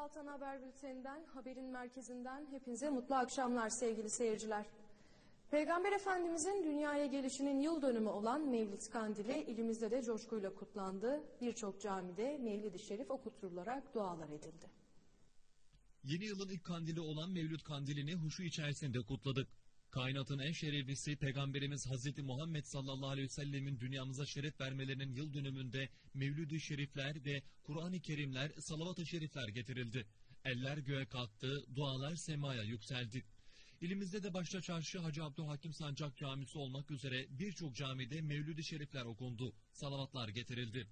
Altan Haber Bülteni'nden, haberin merkezinden hepinize mutlu akşamlar sevgili seyirciler. Peygamber Efendimizin dünyaya gelişinin yıl dönümü olan Mevlid Kandili ilimizde de coşkuyla kutlandı. Birçok camide Mevlid-i Şerif okutularak dualar edildi. Yeni yılın ilk kandili olan Mevlüt Kandili'ni huşu içerisinde kutladık. Kainatın en şereflisi Peygamberimiz Hazreti Muhammed sallallahu aleyhi ve sellemin dünyamıza şeref vermelerinin yıl dönümünde Mevlüd-i Şerifler ve Kur'an-ı Kerimler, salavat-ı şerifler getirildi. Eller göğe kalktı, dualar semaya yükseldi. İlimizde de başta çarşı Hacı Abdülhakim Sancak Camisi olmak üzere birçok camide Mevlüd-i Şerifler okundu, salavatlar getirildi.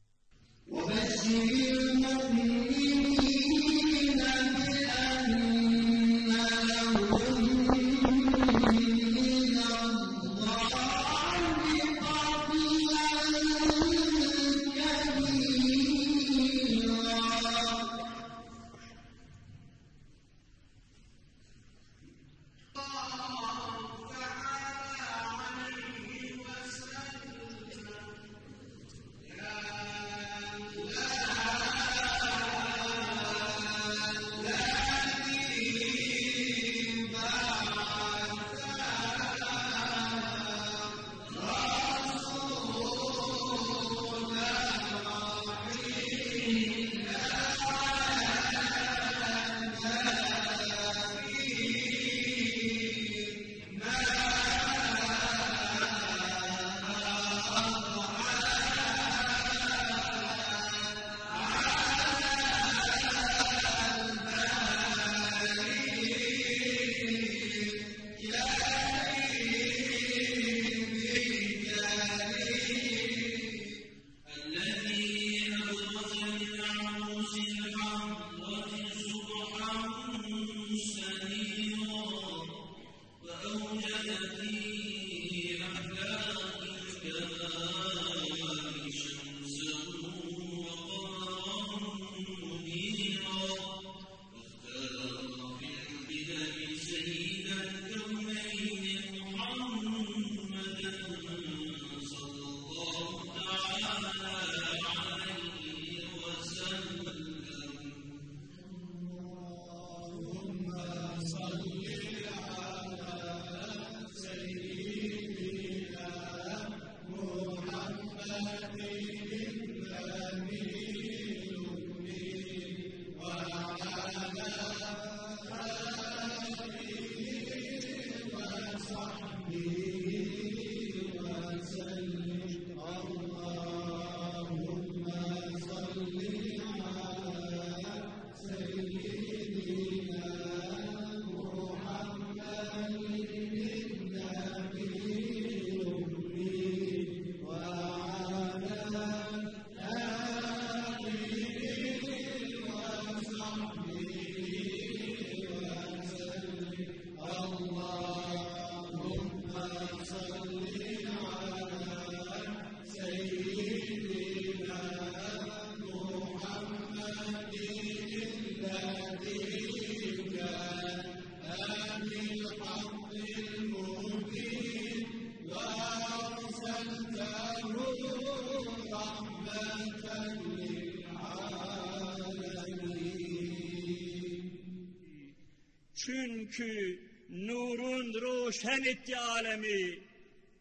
Çünkü nurun roşen etti alemi.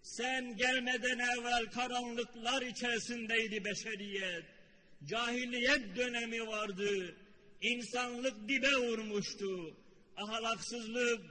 Sen gelmeden evvel karanlıklar içerisindeydi beşeriyet. Cahiliyet dönemi vardı. İnsanlık dibe vurmuştu. Ahlaksızlık,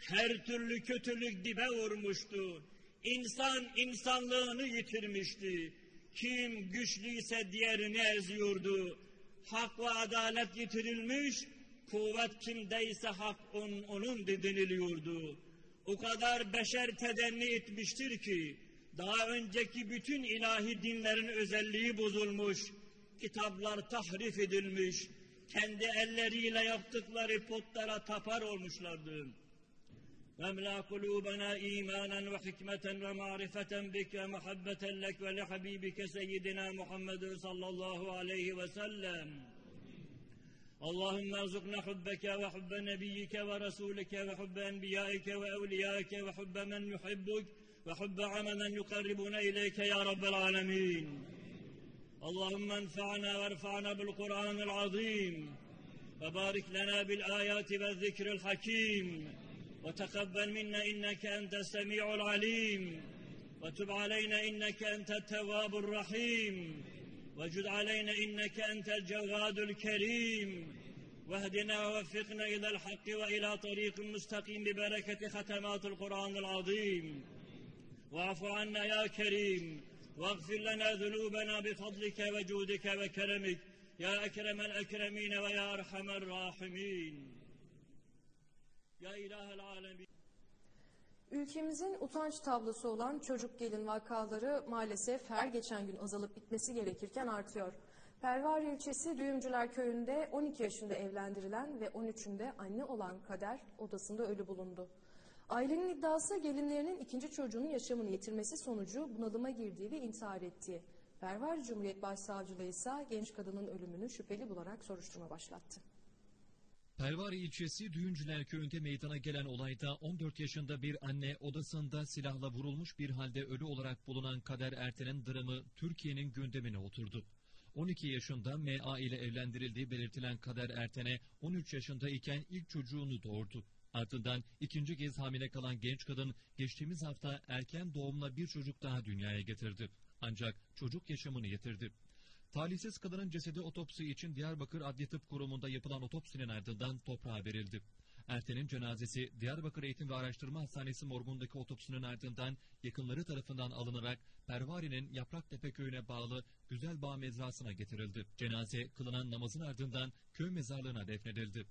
her türlü kötülük dibe vurmuştu. İnsan insanlığını yitirmişti. Kim güçlüyse diğerini eziyordu. Hak ve adalet yitirilmiş, kuvvet kimdeyse hak on, onun deniliyordu. O kadar beşer tedenni etmiştir ki, daha önceki bütün ilahi dinlerin özelliği bozulmuş, kitaplar tahrif edilmiş, kendi elleriyle yaptıkları putlara tapar olmuşlardı. واملأ قلوبنا إيمانا وحكمة ومعرفة بك ومحبة لك ولحبيبك سيدنا محمد صلى الله عليه وسلم اللهم ارزقنا حبك وحب نبيك ورسولك وحب أنبيائك وأوليائك وحب من يحبك وحب عملا يقربنا إليك يا رب العالمين. اللهم انفعنا وارفعنا بالقرآن العظيم وبارك لنا بالآيات والذكر الحكيم وتقبل منا إنك أنت السميع العليم وتب علينا إنك أنت التواب الرحيم. وجد علينا إنك أنت الجواد الكريم. واهدنا ووفقنا إلى الحق وإلى طريق مستقيم ببركة ختمات القرآن العظيم. واعف عنا يا كريم. واغفر لنا ذنوبنا بفضلك وجودك وكرمك. يا أكرم الأكرمين ويا أرحم الراحمين. يا إله العالمين. Ülkemizin utanç tablosu olan çocuk gelin vakaları maalesef her geçen gün azalıp bitmesi gerekirken artıyor. Pervar ilçesi Düğümcüler köyünde 12 yaşında evlendirilen ve 13'ünde anne olan Kader odasında ölü bulundu. Ailenin iddiası gelinlerinin ikinci çocuğunun yaşamını yitirmesi sonucu bunalıma girdiği ve intihar ettiği. Pervar Cumhuriyet Başsavcılığı ise genç kadının ölümünü şüpheli bularak soruşturma başlattı. Pervari ilçesi Düğüncüler köyünde meydana gelen olayda 14 yaşında bir anne odasında silahla vurulmuş bir halde ölü olarak bulunan Kader Erten'in dramı Türkiye'nin gündemine oturdu. 12 yaşında MA ile evlendirildiği belirtilen Kader Erten'e 13 yaşında iken ilk çocuğunu doğurdu. Ardından ikinci kez hamile kalan genç kadın geçtiğimiz hafta erken doğumla bir çocuk daha dünyaya getirdi. Ancak çocuk yaşamını yitirdi. Talihsiz kadının cesedi otopsi için Diyarbakır Adli Tıp Kurumu'nda yapılan otopsinin ardından toprağa verildi. Erten'in cenazesi Diyarbakır Eğitim ve Araştırma Hastanesi morgundaki otopsinin ardından yakınları tarafından alınarak Pervari'nin Yapraktepe köyüne bağlı Güzelbağ mezrasına getirildi. Cenaze kılınan namazın ardından köy mezarlığına defnedildi.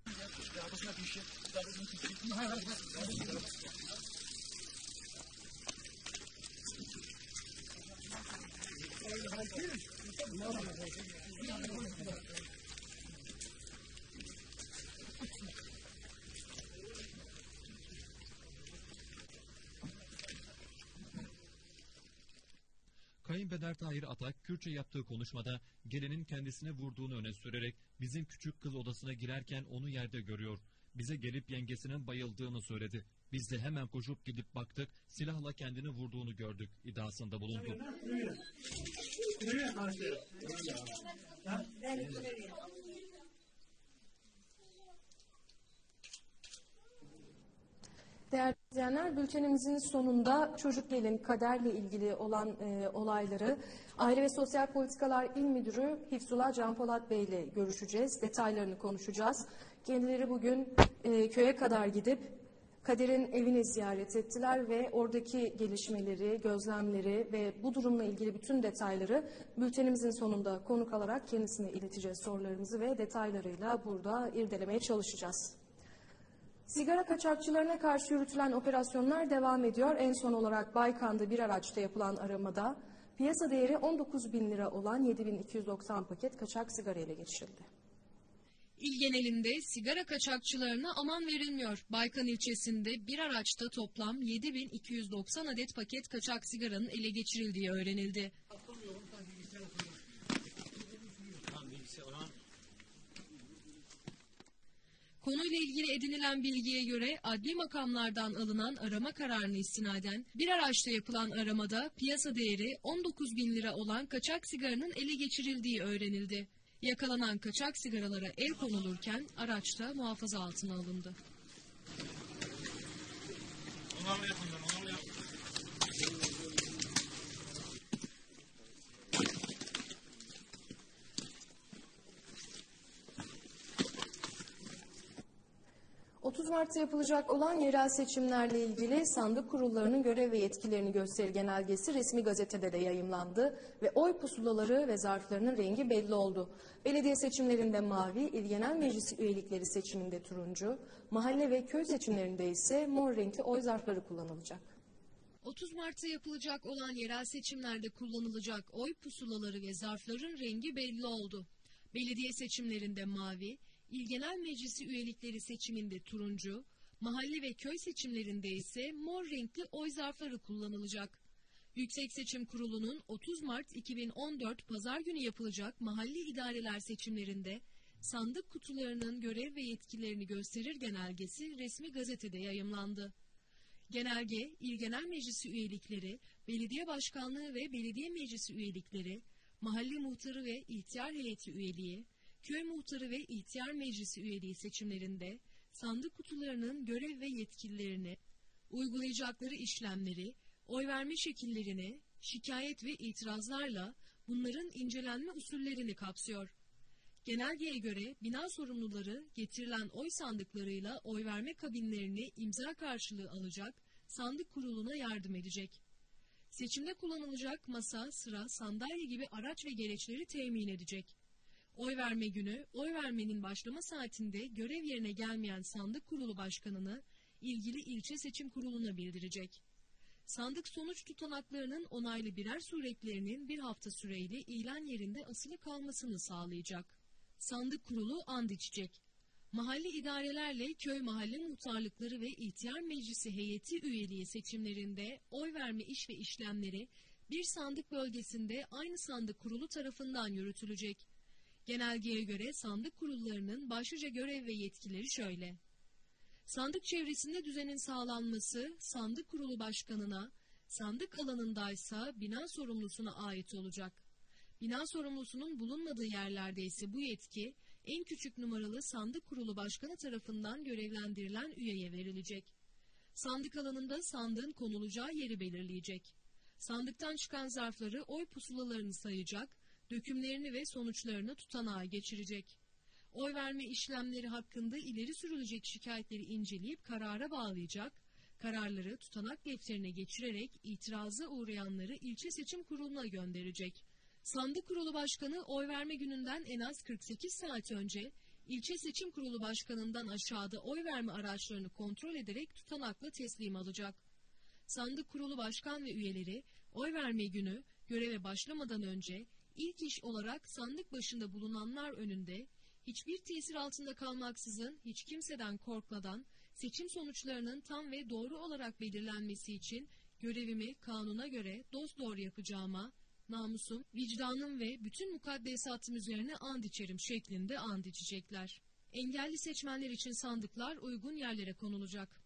Kayınpeder Tahir Atak Kürtçe yaptığı konuşmada gelinin kendisine vurduğunu öne sürerek bizim küçük kız odasına girerken onu yerde görüyor. Bize gelip yengesinin bayıldığını söyledi. Biz de hemen koşup gidip baktık silahla kendini vurduğunu gördük iddiasında bulundu. Değerli izleyenler, bültenimizin sonunda çocuk gelin kaderle ilgili olan e, olayları Aile ve Sosyal Politikalar İl Müdürü Hifzullah Can Polat Bey ile görüşeceğiz. Detaylarını konuşacağız. Kendileri bugün e, köye kadar gidip Kader'in evini ziyaret ettiler ve oradaki gelişmeleri, gözlemleri ve bu durumla ilgili bütün detayları bültenimizin sonunda konuk alarak kendisine ileteceğiz sorularımızı ve detaylarıyla burada irdelemeye çalışacağız. Sigara kaçakçılarına karşı yürütülen operasyonlar devam ediyor. En son olarak Baykan'da bir araçta yapılan aramada piyasa değeri 19 bin lira olan 7290 paket kaçak sigara ele geçirildi. İl genelinde sigara kaçakçılarına aman verilmiyor. Baykan ilçesinde bir araçta toplam 7290 adet paket kaçak sigaranın ele geçirildiği öğrenildi. Konuyla ilgili edinilen bilgiye göre adli makamlardan alınan arama kararını istinaden bir araçta yapılan aramada piyasa değeri 19 bin lira olan kaçak sigaranın ele geçirildiği öğrenildi. Yakalanan kaçak sigaralara el konulurken araçta muhafaza altına alındı. Müzik 30 Mart'ta yapılacak olan yerel seçimlerle ilgili sandık kurullarının görev ve yetkilerini gösterir genelgesi resmi gazetede de yayımlandı ve oy pusulaları ve zarflarının rengi belli oldu. Belediye seçimlerinde mavi, il genel meclisi üyelikleri seçiminde turuncu, mahalle ve köy seçimlerinde ise mor renkli oy zarfları kullanılacak. 30 Mart'ta yapılacak olan yerel seçimlerde kullanılacak oy pusulaları ve zarfların rengi belli oldu. Belediye seçimlerinde mavi, İl Genel Meclisi üyelikleri seçiminde turuncu, mahalle ve köy seçimlerinde ise mor renkli oy zarfları kullanılacak. Yüksek Seçim Kurulu'nun 30 Mart 2014 Pazar günü yapılacak mahalli idareler seçimlerinde sandık kutularının görev ve yetkilerini gösterir genelgesi resmi gazetede yayımlandı. Genelge, İl Genel Meclisi üyelikleri, belediye başkanlığı ve belediye meclisi üyelikleri, mahalle muhtarı ve ihtiyar heyeti üyeliği, köy muhtarı ve ihtiyar meclisi üyeliği seçimlerinde sandık kutularının görev ve yetkililerini, uygulayacakları işlemleri, oy verme şekillerini, şikayet ve itirazlarla bunların incelenme usullerini kapsıyor. Genelgeye göre bina sorumluları getirilen oy sandıklarıyla oy verme kabinlerini imza karşılığı alacak, sandık kuruluna yardım edecek. Seçimde kullanılacak masa, sıra, sandalye gibi araç ve gereçleri temin edecek. Oy verme günü, oy vermenin başlama saatinde görev yerine gelmeyen sandık kurulu başkanını ilgili ilçe seçim kuruluna bildirecek. Sandık sonuç tutanaklarının onaylı birer suretlerinin bir hafta süreyle ilan yerinde asılı kalmasını sağlayacak. Sandık kurulu and içecek. Mahalli idarelerle köy mahalle muhtarlıkları ve ihtiyar meclisi heyeti üyeliği seçimlerinde oy verme iş ve işlemleri bir sandık bölgesinde aynı sandık kurulu tarafından yürütülecek. Genelgeye göre sandık kurullarının başlıca görev ve yetkileri şöyle. Sandık çevresinde düzenin sağlanması sandık kurulu başkanına, sandık alanındaysa bina sorumlusuna ait olacak. Bina sorumlusunun bulunmadığı yerlerde ise bu yetki en küçük numaralı sandık kurulu başkanı tarafından görevlendirilen üyeye verilecek. Sandık alanında sandığın konulacağı yeri belirleyecek. Sandıktan çıkan zarfları oy pusulalarını sayacak, dökümlerini ve sonuçlarını tutanağa geçirecek. Oy verme işlemleri hakkında ileri sürülecek şikayetleri inceleyip karara bağlayacak, kararları tutanak defterine geçirerek itiraza uğrayanları ilçe seçim kuruluna gönderecek. Sandık kurulu başkanı oy verme gününden en az 48 saat önce ilçe seçim kurulu başkanından aşağıda oy verme araçlarını kontrol ederek tutanakla teslim alacak. Sandık kurulu başkan ve üyeleri oy verme günü göreve başlamadan önce ilk iş olarak sandık başında bulunanlar önünde hiçbir tesir altında kalmaksızın hiç kimseden korkmadan seçim sonuçlarının tam ve doğru olarak belirlenmesi için görevimi kanuna göre dosdoğru yapacağıma, namusum, vicdanım ve bütün mukaddesatım üzerine and içerim şeklinde and içecekler. Engelli seçmenler için sandıklar uygun yerlere konulacak.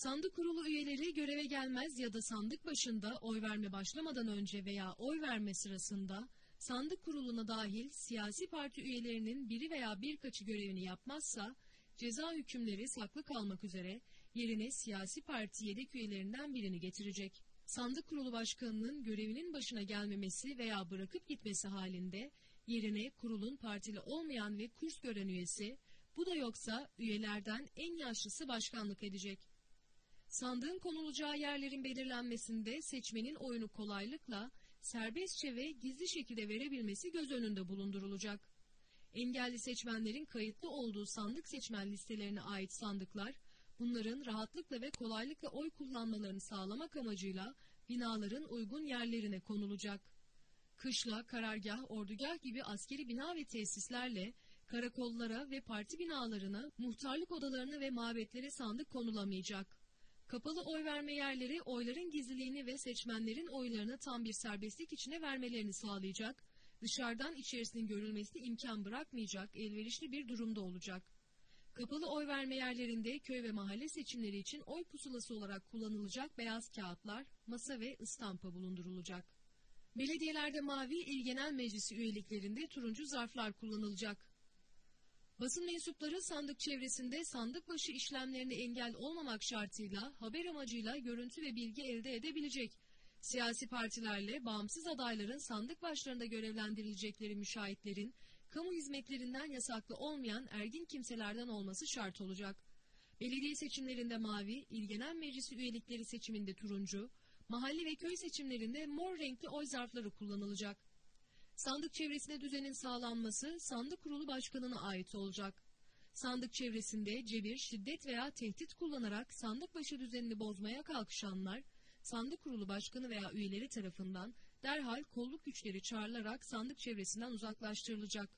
Sandık kurulu üyeleri göreve gelmez ya da sandık başında oy verme başlamadan önce veya oy verme sırasında sandık kuruluna dahil siyasi parti üyelerinin biri veya birkaçı görevini yapmazsa ceza hükümleri saklı kalmak üzere yerine siyasi parti yedek üyelerinden birini getirecek. Sandık kurulu başkanının görevinin başına gelmemesi veya bırakıp gitmesi halinde yerine kurulun partili olmayan ve kurs gören üyesi, bu da yoksa üyelerden en yaşlısı başkanlık edecek. Sandığın konulacağı yerlerin belirlenmesinde seçmenin oyunu kolaylıkla serbestçe ve gizli şekilde verebilmesi göz önünde bulundurulacak. Engelli seçmenlerin kayıtlı olduğu sandık seçmen listelerine ait sandıklar, bunların rahatlıkla ve kolaylıkla oy kullanmalarını sağlamak amacıyla binaların uygun yerlerine konulacak. Kışla, karargah, ordugah gibi askeri bina ve tesislerle karakollara ve parti binalarına, muhtarlık odalarına ve mabetlere sandık konulamayacak. Kapalı oy verme yerleri oyların gizliliğini ve seçmenlerin oylarını tam bir serbestlik içine vermelerini sağlayacak, dışarıdan içerisinin görülmesine imkan bırakmayacak elverişli bir durumda olacak. Kapalı oy verme yerlerinde köy ve mahalle seçimleri için oy pusulası olarak kullanılacak beyaz kağıtlar, masa ve ıstampa bulundurulacak. Belediyelerde mavi, il genel meclisi üyeliklerinde turuncu zarflar kullanılacak. Basın mensupları sandık çevresinde sandık başı işlemlerine engel olmamak şartıyla haber amacıyla görüntü ve bilgi elde edebilecek. Siyasi partilerle bağımsız adayların sandık başlarında görevlendirilecekleri müşahitlerin kamu hizmetlerinden yasaklı olmayan ergin kimselerden olması şart olacak. Belediye seçimlerinde mavi, il genel meclisi üyelikleri seçiminde turuncu, mahalle ve köy seçimlerinde mor renkli oy zarfları kullanılacak. Sandık çevresinde düzenin sağlanması sandık kurulu başkanına ait olacak. Sandık çevresinde cebir, şiddet veya tehdit kullanarak sandık başı düzenini bozmaya kalkışanlar, sandık kurulu başkanı veya üyeleri tarafından derhal kolluk güçleri çağrılarak sandık çevresinden uzaklaştırılacak.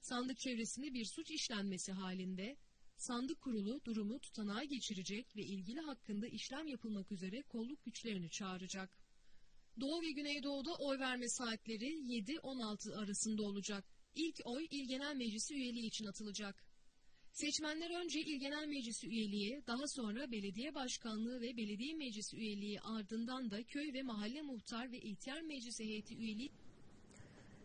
Sandık çevresinde bir suç işlenmesi halinde sandık kurulu durumu tutanağa geçirecek ve ilgili hakkında işlem yapılmak üzere kolluk güçlerini çağıracak. Doğu ve Güneydoğu'da oy verme saatleri 7-16 arasında olacak. İlk oy İl Genel Meclisi üyeliği için atılacak. Seçmenler önce İl Genel Meclisi üyeliği, daha sonra belediye başkanlığı ve belediye meclisi üyeliği ardından da köy ve mahalle muhtar ve ihtiyar meclisi heyeti üyeliği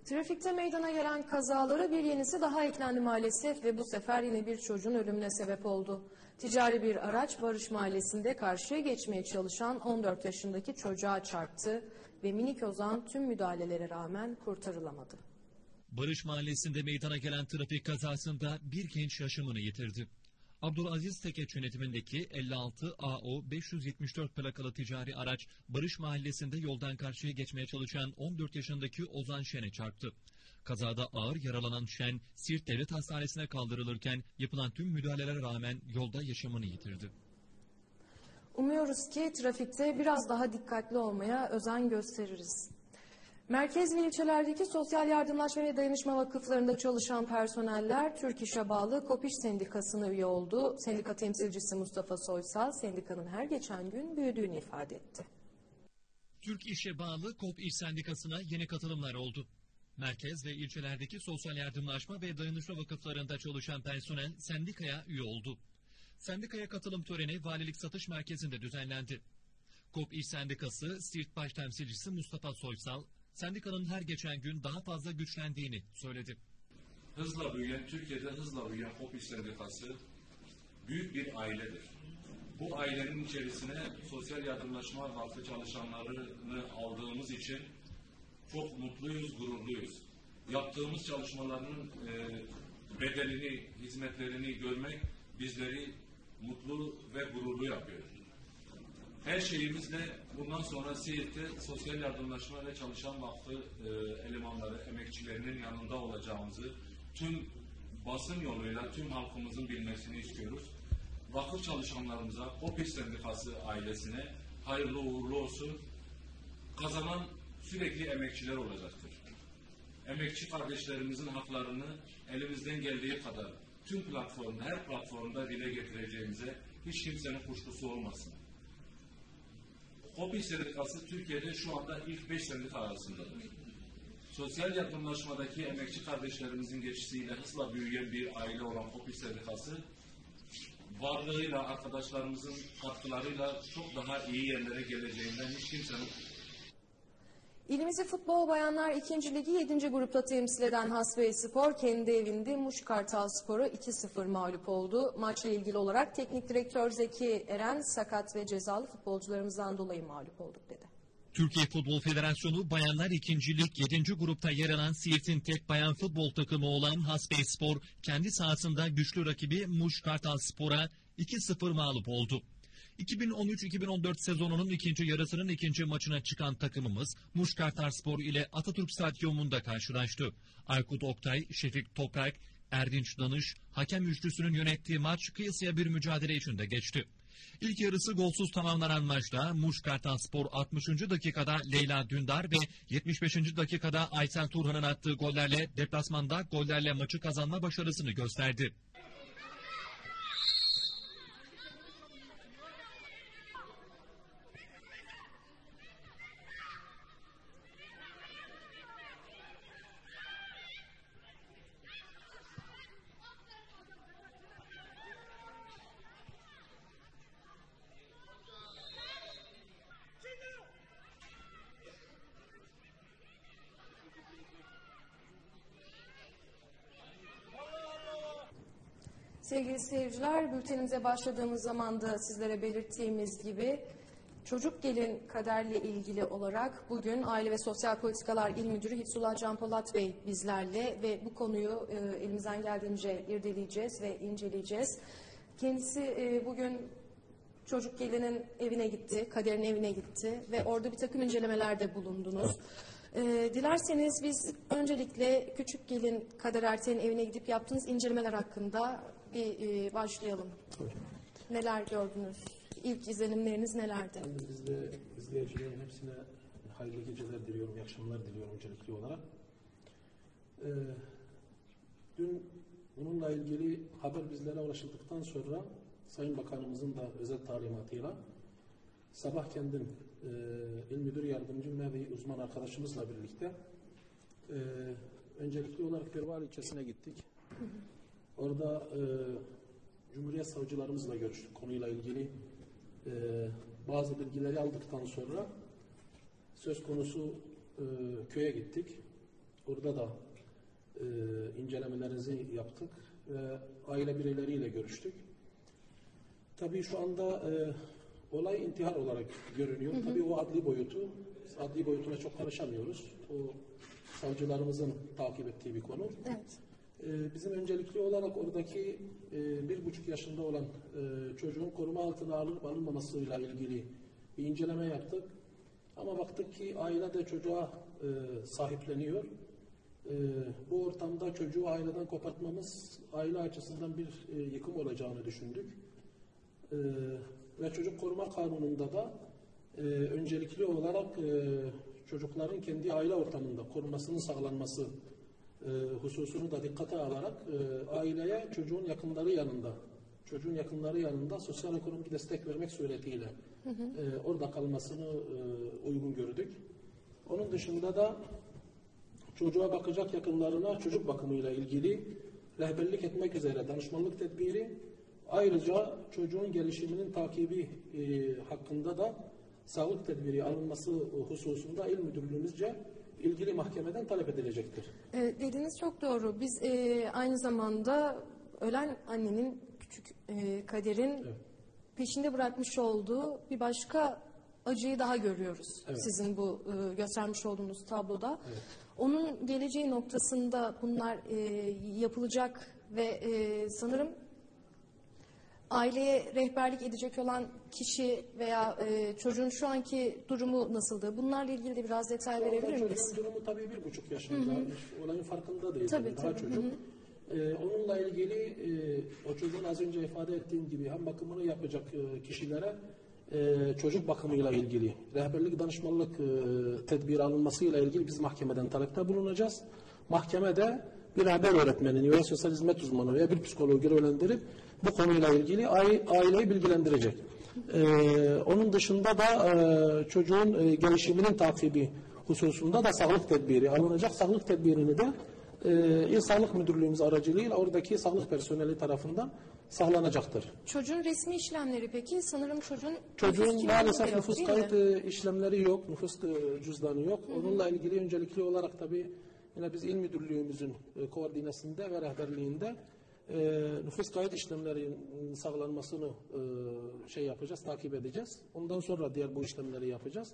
Trafikte meydana gelen kazalara bir yenisi daha eklendi maalesef ve bu sefer yine bir çocuğun ölümüne sebep oldu. Ticari bir araç Barış Mahallesi'nde karşıya geçmeye çalışan 14 yaşındaki çocuğa çarptı ve minik Ozan tüm müdahalelere rağmen kurtarılamadı. Barış Mahallesi'nde meydana gelen trafik kazasında bir genç yaşamını yitirdi. Abdülaziz Tekeç yönetimindeki 56 AO 574 plakalı ticari araç Barış Mahallesi'nde yoldan karşıya geçmeye çalışan 14 yaşındaki Ozan Şen'e çarptı. Kazada ağır yaralanan Şen, Siirt Devlet Hastanesi'ne kaldırılırken yapılan tüm müdahalelere rağmen yolda yaşamını yitirdi. Umuyoruz ki trafikte biraz daha dikkatli olmaya özen gösteririz. Merkez ve ilçelerdeki sosyal yardımlaşma ve dayanışma vakıflarında çalışan personeller Türk İş'e bağlı Kopiş Sendikası'na üye oldu. Sendika temsilcisi Mustafa Soysal, sendikanın her geçen gün büyüdüğünü ifade etti. Türk İş'e bağlı KOP İş Sendikası'na yeni katılımlar oldu. Merkez ve ilçelerdeki sosyal yardımlaşma ve dayanışma vakıflarında çalışan personel sendikaya üye oldu. Sendikaya katılım töreni Valilik Satış Merkezi'nde düzenlendi. KOP İş Sendikası Siirt Baş Temsilcisi Mustafa Soysal, sendikanın her geçen gün daha fazla güçlendiğini söyledi. hızla büyüyen, Türkiye'de hızla büyüyen Hop İş Sendikası büyük bir ailedir. Bu ailenin içerisine sosyal yardımlaşma vakfı çalışanlarını aldığımız için çok mutluyuz, gururluyuz. Yaptığımız çalışmaların e, bedelini, hizmetlerini görmek bizleri mutlu ve gururlu yapıyor. Her şeyimizle bundan sonra Siirt'te Sosyal Yardımlaşma ve Çalışan Vakfı e, elemanları, emekçilerinin yanında olacağımızı tüm basın yoluyla tüm halkımızın bilmesini istiyoruz. Vakıf çalışanlarımıza, Hopis Sendikası ailesine hayırlı uğurlu olsun. Kazanan sürekli emekçiler olacaktır. Emekçi kardeşlerimizin haklarını elimizden geldiği kadar tüm platformda, her platformda dile getireceğimize hiç kimsenin kuşkusu olmasın. Hobi Sendikası Türkiye'de şu anda ilk 5 sendika arasındadır. Sosyal yardımlaşmadaki emekçi kardeşlerimizin geçişiyle hızla büyüyen bir aile olan Hobi Sendikası varlığıyla, arkadaşlarımızın katkılarıyla çok daha iyi yerlere geleceğinden hiç kimsenin İlimizi futbol bayanlar 2. ligi 7. grupta temsil eden Hasbey Spor kendi evinde Muş Kartal Spor'u 2-0 mağlup oldu. Maçla ilgili olarak teknik direktör Zeki Eren sakat ve cezalı futbolcularımızdan dolayı mağlup olduk dedi. Türkiye Futbol Federasyonu Bayanlar 2. Lig 7. grupta yer alan Siirt'in tek bayan futbol takımı olan Hasbey Spor kendi sahasında güçlü rakibi Muş Kartal Spor'a 2-0 mağlup oldu. 2013-2014 sezonunun ikinci yarısının ikinci maçına çıkan takımımız Muş Kartalspor ile Atatürk Stadyumunda karşılaştı. Aykut Oktay, Şefik Toprak, Erdinç Danış, hakem üçlüsünün yönettiği maç kıyasıya bir mücadele içinde geçti. İlk yarısı golsüz tamamlanan maçta Muş Kartalspor 60. dakikada Leyla Dündar ve 75. dakikada Aysel Turhan'ın attığı gollerle deplasmanda gollerle maçı kazanma başarısını gösterdi. Seyirciler, bültenimize başladığımız zaman da sizlere belirttiğimiz gibi çocuk gelin kaderle ilgili olarak bugün Aile ve Sosyal Politikalar İl Müdürü Hipsullah Can Polat Bey bizlerle ve bu konuyu e, elimizden geldiğince irdeleyeceğiz ve inceleyeceğiz. Kendisi e, bugün çocuk gelinin evine gitti, kaderin evine gitti ve orada bir takım incelemelerde bulundunuz. E, dilerseniz biz öncelikle küçük gelin Kader Erten'in evine gidip yaptığınız incelemeler hakkında bir e, başlayalım. Neler gördünüz? İlk izlenimleriniz nelerdi? Biz de izleyicilerin hepsine hayırlı geceler diliyorum, iyi akşamlar diliyorum öncelikli olarak. Ee, dün bununla ilgili haber bizlere ulaşıldıktan sonra Sayın Bakanımızın da özel talimatıyla sabah kendim e, İl Müdür Yardımcım ve uzman arkadaşımızla birlikte e, öncelikli olarak Görbal ilçesine gittik. Orada e, Cumhuriyet savcılarımızla görüştük konuyla ilgili e, bazı bilgileri aldıktan sonra söz konusu e, köye gittik. Orada da e, incelemelerimizi yaptık ve aile bireyleriyle görüştük. Tabii şu anda e, olay intihar olarak görünüyor. Tabii o adli boyutu, adli boyutuna çok karışamıyoruz. O savcılarımızın takip ettiği bir konu. Evet. Ee, Bizim öncelikli olarak oradaki e, bir buçuk yaşında olan e, çocuğun koruma altına alınıp alınmamasıyla ilgili bir inceleme yaptık. Ama baktık ki aile de çocuğa e, sahipleniyor. Bu ortamda çocuğu aileden kopartmamız aile açısından bir yıkım olacağını düşündük. Ve çocuk koruma kanununda da öncelikli olarak çocukların kendi aile ortamında korunmasının sağlanması hususunu da dikkate alarak e, aileye çocuğun yakınları yanında çocuğun yakınları yanında sosyal ekonomik destek vermek suretiyle e, orada kalmasını e, uygun gördük. Onun dışında da çocuğa bakacak yakınlarına çocuk bakımıyla ilgili rehberlik etmek üzere danışmanlık tedbiri ayrıca çocuğun gelişiminin takibi e, hakkında da sağlık tedbiri alınması hususunda il müdürlüğümüzce ilgili mahkemeden talep edilecektir. E, dediğiniz çok doğru. Biz e, aynı zamanda ölen annenin küçük e, kaderin Evet. peşinde bırakmış olduğu bir başka acıyı daha görüyoruz. Evet. Sizin bu e, göstermiş olduğunuz tabloda. Onun geleceği noktasında bunlar e, yapılacak ve e, sanırım aileye rehberlik edecek olan kişi veya e, çocuğun şu anki durumu nasıldı? Bunlarla ilgili de biraz detay Şu verebilir miyiz? Çocuğun durumu tabii bir buçuk yaşında. Olayın farkında değil. Tabii, daha tabii. çocuk. Ee, onunla ilgili e, o çocuğun az önce ifade ettiğim gibi hem bakımını yapacak e, kişilere e, çocuk bakımıyla ilgili rehberlik danışmanlık e, tedbiri alınmasıyla ilgili biz mahkemeden talepte bulunacağız. Mahkemede bir rehber öğretmenini veya sosyal hizmet uzmanı veya bir psikoloğu görevlendirip bu konuyla ilgili ai- aileyi bilgilendirecek. Ee, onun dışında da e, çocuğun e, gelişiminin takibi hususunda da sağlık tedbiri alınacak. Sağlık tedbirini de e, İl Sağlık Müdürlüğümüz aracılığıyla oradaki sağlık personeli tarafından sağlanacaktır. Çocuğun resmi işlemleri peki sanırım çocuğun Çocuğun maalesef yok, nüfus mi? kayıt e, işlemleri yok, nüfus e, cüzdanı yok. Onunla ilgili öncelikli olarak tabii yine biz il müdürlüğümüzün e, koordinesinde ve rehberliğinde e, nüfus kayıt işlemlerinin sağlanmasını e, şey yapacağız, takip edeceğiz. Ondan sonra diğer bu işlemleri yapacağız.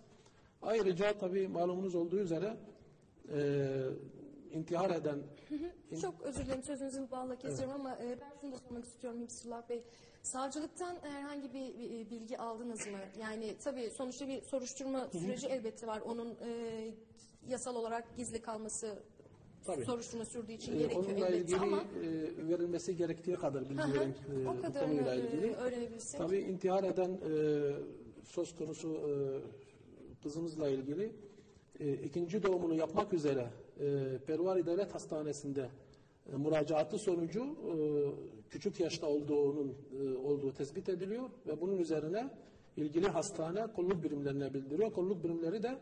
Ayrıca tabii malumunuz olduğu üzere e, intihar eden Çok özür dilerim sözünüzü bağla kesiyorum ama e, ben şunu da sormak istiyorum Hipsullah Bey. Savcılıktan herhangi bir, bir bilgi aldınız mı? Yani tabii sonuçta bir soruşturma süreci elbette var. Onun e, yasal olarak gizli kalması Tabii. soruşturma sürdüğü için e, gerekiyor onunla elbette ilgili ama e, verilmesi gerektiği kadar bilgi Hı hı. verin e, o bu konuyla e, ilgili. öğrenebilsek. Tabii intihar eden e, söz konusu e, kızımızla ilgili e, ikinci doğumunu yapmak üzere e, Pervari Devlet Hastanesi'nde e, müracaatı sonucu e, küçük yaşta olduğunun e, olduğu tespit ediliyor ve bunun üzerine ilgili hastane kolluk birimlerine bildiriyor. Kolluk birimleri de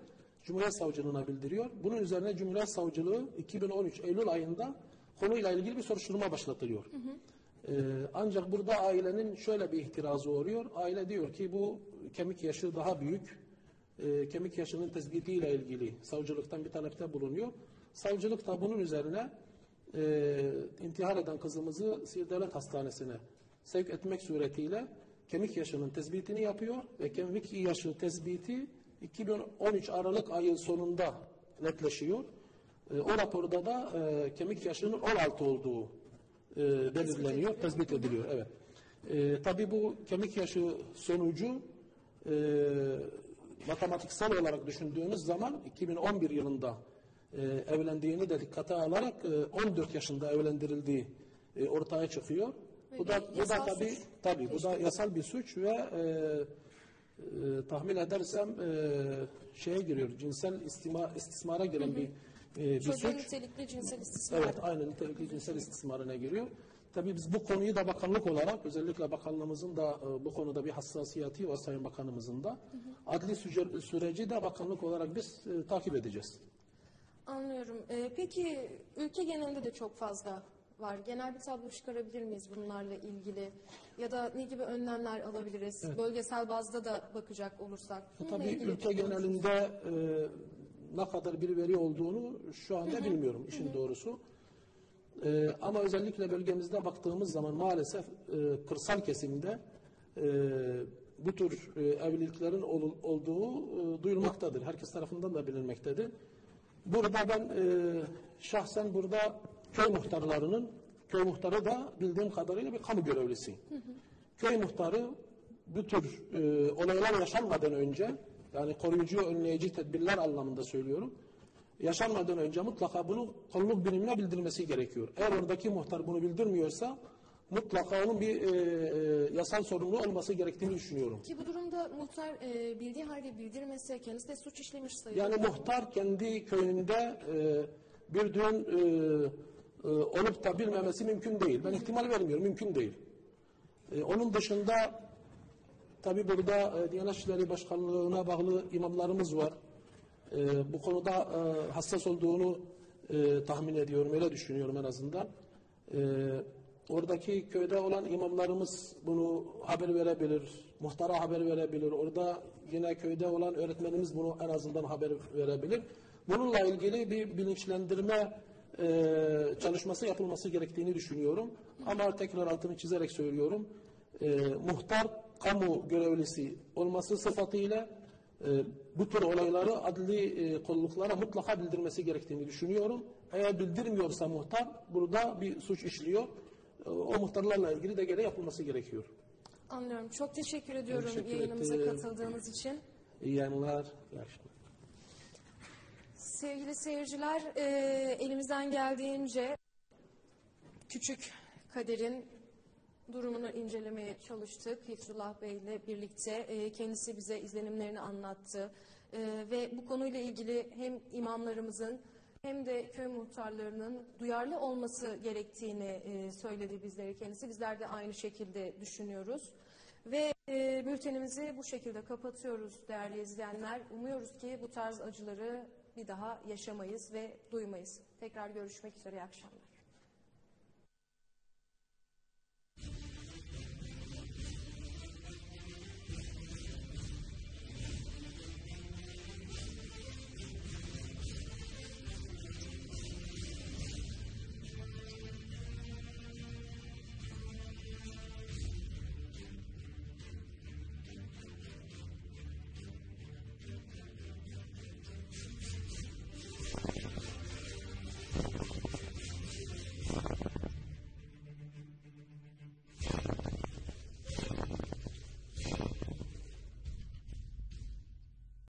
Cumhuriyet Savcılığına bildiriyor. Bunun üzerine Cumhuriyet Savcılığı 2013 Eylül ayında konuyla ilgili bir soruşturma başlatılıyor. Ee, ancak burada ailenin şöyle bir ihtirazı oluyor. Aile diyor ki bu kemik yaşı daha büyük. Ee, kemik yaşının tespitiyle ilgili savcılıktan bir talepte bulunuyor. Savcılık da bunun üzerine e, intihar eden kızımızı Devlet Hastanesi'ne sevk etmek suretiyle kemik yaşının tespitini yapıyor ve kemik yaşı tespiti 2013 Aralık ayı sonunda netleşiyor. E, o raporda da e, kemik yaşının 16 olduğu e, belirleniyor, tespit ediliyor. Evet. E, tabii bu kemik yaşı sonucu e, matematiksel olarak düşündüğümüz zaman 2011 yılında e, evlendiğini de dikkate alarak e, 14 yaşında evlendirildiği e, ortaya çıkıyor. Bu da, bu da tabii, tabii bu da yasal bir suç ve e, e, tahmin edersem e, şeye giriyor, cinsel istima, istismara giren bir, e, bir Çocuğun suç. nitelikli cinsel istismar. Evet, aynen nitelikli cinsel istismarına giriyor. Tabii biz bu konuyu da bakanlık olarak, özellikle bakanlığımızın da e, bu konuda bir hassasiyeti var Sayın Bakanımızın da. Adli süce- süreci de bakanlık olarak biz e, takip edeceğiz. Anlıyorum. Ee, peki ülke genelinde de çok fazla var. Genel bir tablo çıkarabilir miyiz bunlarla ilgili? Ya da ne gibi önlemler alabiliriz? Bölgesel bazda da bakacak olursak. Bununla Tabii ülke genelinde e, ne kadar bir veri olduğunu şu anda bilmiyorum işin doğrusu. Ee, ama özellikle bölgemizde baktığımız zaman maalesef e, kırsal kesimde e, bu tür e, evliliklerin ol- olduğu e, duyulmaktadır. Herkes tarafından da bilinmektedir. Burada ben e, şahsen burada köy muhtarlarının, köy muhtarı da bildiğim kadarıyla bir kamu görevlisi. Köy muhtarı bu tür e, olaylar yaşanmadan önce, yani koruyucu, önleyici tedbirler anlamında söylüyorum, yaşanmadan önce mutlaka bunu kolluk birimine bildirmesi gerekiyor. Eğer oradaki muhtar bunu bildirmiyorsa mutlaka onun bir e, e, yasal sorumluluğu olması gerektiğini düşünüyorum. Ki bu durumda muhtar e, bildiği halde bildirmese kendisi de suç işlemiş sayılır. Yani muhtar kendi köyünde e, bir düğün e, e, olup da bilmemesi mümkün değil. Ben ihtimal vermiyorum, mümkün değil. E, onun dışında tabi burada e, Diyanet İşleri Başkanlığı'na bağlı imamlarımız var. E, bu konuda e, hassas olduğunu e, tahmin ediyorum, öyle düşünüyorum en azından. E, oradaki köyde olan imamlarımız bunu haber verebilir, muhtara haber verebilir. Orada yine köyde olan öğretmenimiz bunu en azından haber verebilir. Bununla ilgili bir bilinçlendirme e, çalışması yapılması gerektiğini düşünüyorum. Ama tekrar altını çizerek söylüyorum. E, muhtar kamu görevlisi olması sıfatıyla e, bu tür olayları adli e, kolluklara mutlaka bildirmesi gerektiğini düşünüyorum. Eğer bildirmiyorsa muhtar burada bir suç işliyor. E, o muhtarlarla ilgili de gereği yapılması gerekiyor. Anlıyorum. Çok teşekkür ediyorum teşekkür yayınımıza ederim. katıldığınız için. İyi yayınlar. iyi akşamlar. Sevgili seyirciler, e, elimizden geldiğince küçük kaderin durumunu incelemeye çalıştık. Hifzullah Bey ile birlikte e, kendisi bize izlenimlerini anlattı. E, ve bu konuyla ilgili hem imamlarımızın hem de köy muhtarlarının duyarlı olması gerektiğini e, söyledi bizlere kendisi. Bizler de aynı şekilde düşünüyoruz. Ve e, bültenimizi bu şekilde kapatıyoruz değerli izleyenler. Umuyoruz ki bu tarz acıları bir daha yaşamayız ve duymayız. Tekrar görüşmek üzere. İyi akşamlar.